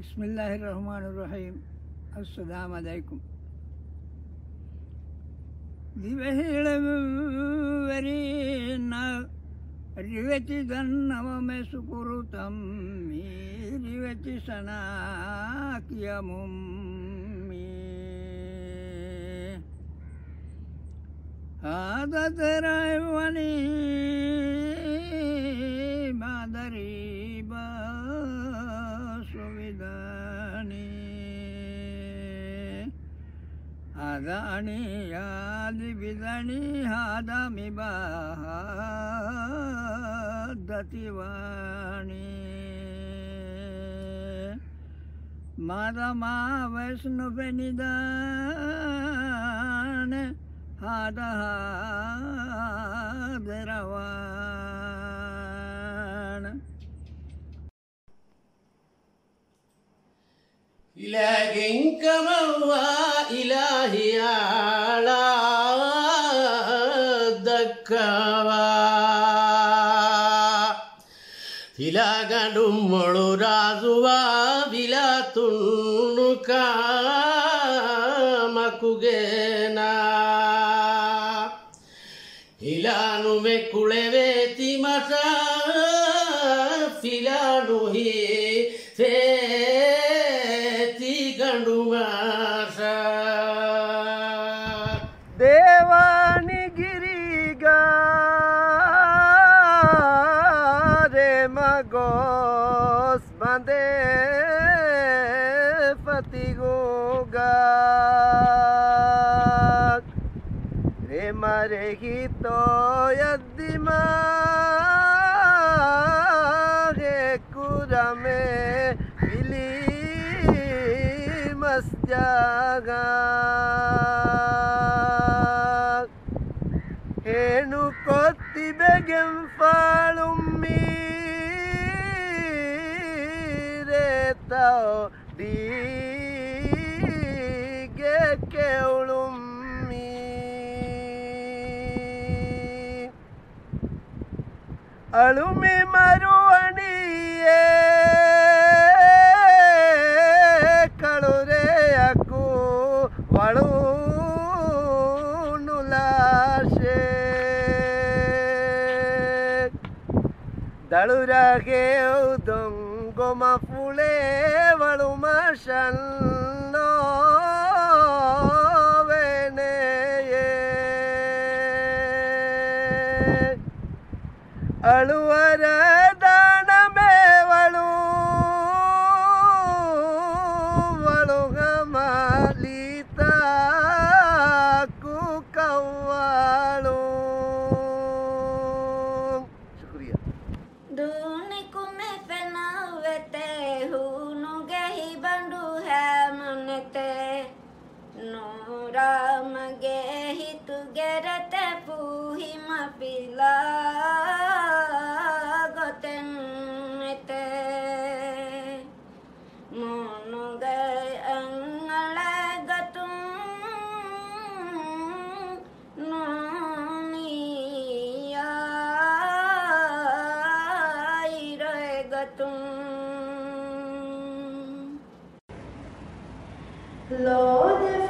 بسم الله الرحمن الرحيم السلام عليكم ദിവഹേളവരീന രിവത്തി തന്നവമെ സുകുരുതം രിവത്തി സനാക്കിയമും ആദതരവണി മാതരീബ रागाणि यादिविदणि हादमिबादतिवाणि मादमा वैष्णुवनिदान हादहादरवा ಇಲಗೆಂಕಮವ್ವ ಇಲಹಿಯಾಳ ದಕ್ಕವ ಇಲಗಡು ಮಳು ರಾಜುವ ಬಿಲ ತುಣುಕ ಮಕುಗೇನ ಇಲಾನು ಮೆ ಕುಳೆವೇ ತಿಮಸ ಫಿಲಾನು ಹೇ nigiriga re magos bande fatigoga. Re mare hito yadima re kurame bili mas jagan ಹೇಣು ಕೊತ್ತಿ ಫಾಳುಮ್ಮಿ ರೇತೋ ದೀಗೆ ಕೆವಳುಮ್ಮಿ ಅಳುಮಿ Dalurageu dongo mafule valumashan no veneye Aluara Lord.